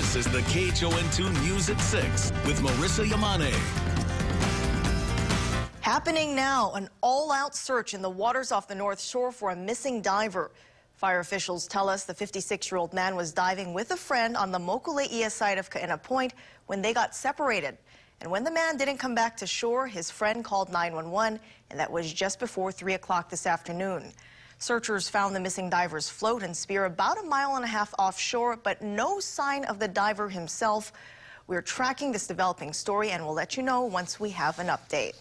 This is the KHON2 News at 6 with Marissa Yamane. Happening now, an all-out search in the waters off the North Shore for a missing diver. Fire officials tell us the 56-year-old man was diving with a friend on the Mokuleia side of Kaena Point when they got separated. And when the man didn't come back to shore, his friend called 911, and that was just before 3 o'clock this afternoon. Searchers found the missing diver's float and spear about a mile and a half offshore, but no sign of the diver himself. We're tracking this developing story and we'll let you know once we have an update.